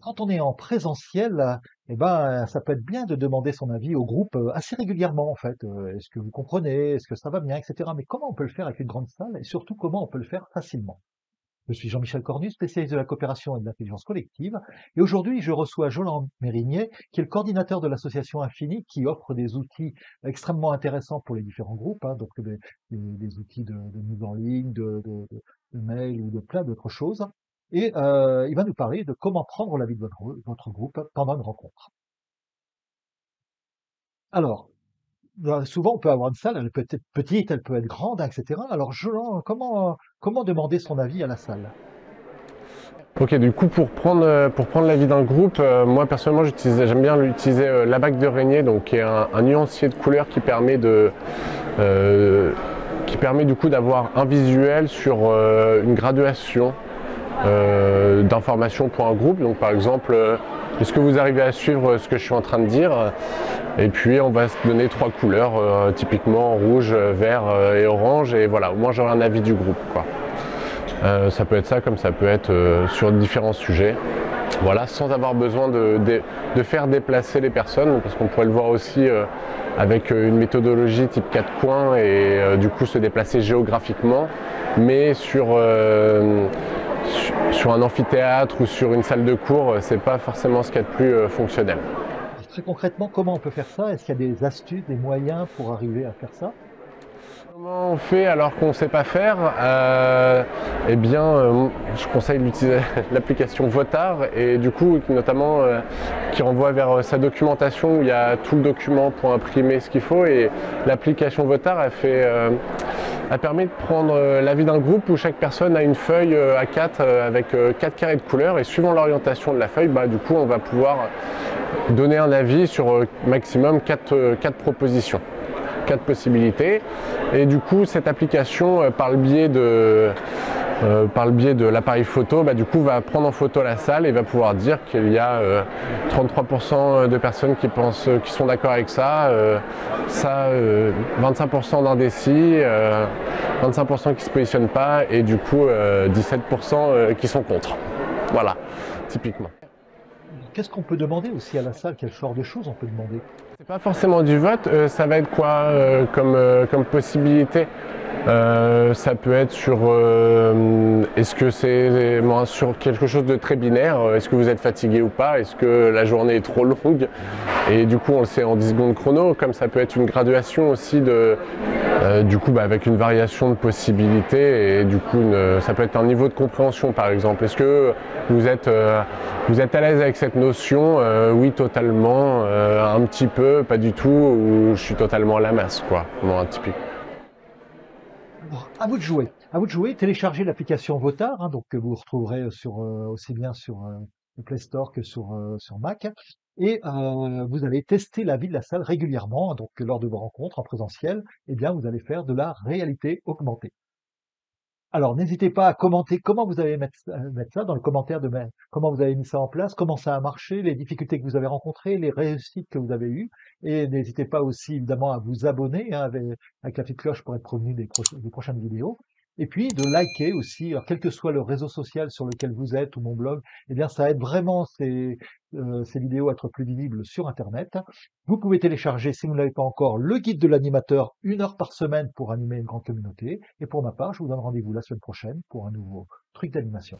Quand on est en présentiel, eh ben, ça peut être bien de demander son avis au groupe assez régulièrement, en fait. Est-ce que vous comprenez? Est-ce que ça va bien, etc. Mais comment on peut le faire avec une grande salle et surtout comment on peut le faire facilement? Je suis Jean-Michel Cornu, spécialiste de la coopération et de l'intelligence collective. Et aujourd'hui, je reçois Jolan Mérigné, qui est le coordinateur de l'association Infini, qui offre des outils extrêmement intéressants pour les différents groupes, hein, donc des, outils de, mise en ligne, de- de mail ou de plein d'autres choses. Et euh, il va nous parler de comment prendre l'avis de votre, groupe pendant une rencontre. Alors, euh, souvent, on peut avoir une salle, elle peut être petite, elle peut être grande, etc. Alors, Jolan, comment, demander son avis à la salle? Ok, du coup, pour prendre, l'avis d'un groupe, euh, moi personnellement, j'aime bien utiliser euh, la bague de Régnier, donc qui est un, nuancier de couleurs qui permet de, qui permet du coup d'avoir un visuel sur une graduation euh, d'informations pour un groupe. Donc, par exemple, euh, est-ce que vous arrivez à suivre ce que je suis en train de dire? Et puis, on va se donner trois couleurs, euh, typiquement rouge, vert euh, et orange, et voilà, au moins j'aurai un avis du groupe, quoi. Euh, ça peut être ça comme ça peut être euh, sur différents sujets. Voilà, sans avoir besoin de, de- de faire déplacer les personnes, parce qu'on pourrait le voir aussi euh, avec euh, une méthodologie type 4 coins et euh, du coup se déplacer géographiquement, mais sur, euh, sur, un amphithéâtre ou sur une salle de cours, euh, c'est pas forcément ce qu'il y a de plus euh, fonctionnel. Très concrètement, comment on peut faire ça? Est-ce qu'il y a des astuces, des moyens pour arriver à faire ça? Comment on fait alors qu'on ne sait pas faire? Euh, Eh bien, euh, je conseille d'utiliser l'application Votard et du coup, notamment, euh, qui renvoie vers sa documentation où il y a tout le document pour imprimer ce qu'il faut. Et l'application Votard, elle, fait, elle permet de prendre euh, l'avis d'un groupe où chaque personne a une feuille euh, A4 euh, avec euh, quatre carrés de couleurs et suivant l'orientation de la feuille, bah, du coup, on va pouvoir donner un avis sur maximum quatre, euh, quatre propositions quatre possibilités. Et du coup, cette application, par le biais de, euh, par le biais de l'appareil photo, bah, du coup, va prendre en photo la salle et va pouvoir dire qu'il y a euh, 33% de personnes qui pensent, qui sont d'accord avec ça, euh, ça, euh, 25% d'indécis, euh, 25% qui se positionnent pas, et du coup, euh, 17% euh, qui sont contre. Voilà, typiquement. Qu'est-ce qu'on peut demander aussi à la salle? Quel genre de choses on peut demander? C'est pas forcément du vote, euh, ça va être quoi euh, comme, euh, comme possibilité? Euh, Ça peut être sur euh, est-ce que c'est sur quelque chose de très binaire, euh, est-ce que vous êtes fatigué ou pas, est-ce que la journée est trop longue et du coup on le sait en 10 secondes chrono, comme ça peut être une graduation aussi de du coup bah, avec une variation de possibilités et du coup ça peut être un niveau de compréhension par exemple. Est-ce que vous êtes, vous êtes à l'aise avec cette notion Oui totalement, un petit peu, pas du tout, ou je suis totalement à la masse quoi, bon, un typique. À vous de jouer. À vous de jouer. Téléchargez l'application Votard, hein, donc que vous retrouverez sur euh, aussi bien sur euh, le Play Store que sur euh, sur Mac. Et euh, vous allez tester la vie de la salle régulièrement. Donc, lors de vos rencontres en présentiel, eh bien, vous allez faire de la réalité augmentée. Alors, n'hésitez pas à commenter comment vous allez mettre, ça- mettre ça dans le commentaire de comment vous avez mis ça en place, comment ça a marché, les difficultés que vous avez rencontrées, les réussites que vous avez eues. Et n'hésitez pas aussi, évidemment, à vous abonner hein, avec, la petite cloche pour être prévenu des prochaines vidéos. Et puis, de liker aussi, alors, quel que soit le réseau social sur lequel vous êtes ou mon blog, eh bien, ça aide vraiment ces, euh, ces vidéos à être plus visibles sur Internet. Vous pouvez télécharger, si vous ne l'avez pas encore, le guide de l'animateur, une heure par semaine pour animer une grande communauté. Et pour ma part, je vous donne rendez-vous la semaine prochaine pour un nouveau truc d'animation.